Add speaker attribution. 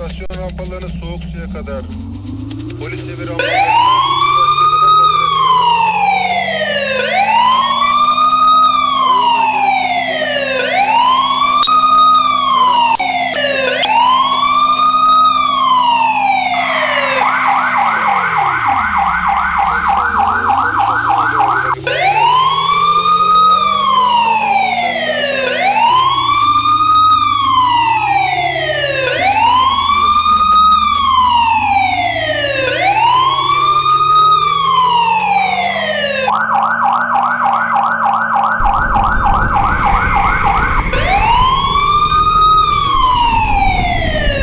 Speaker 1: istasyon rampalarını soğuk suya kadar. Polis emir rampalarını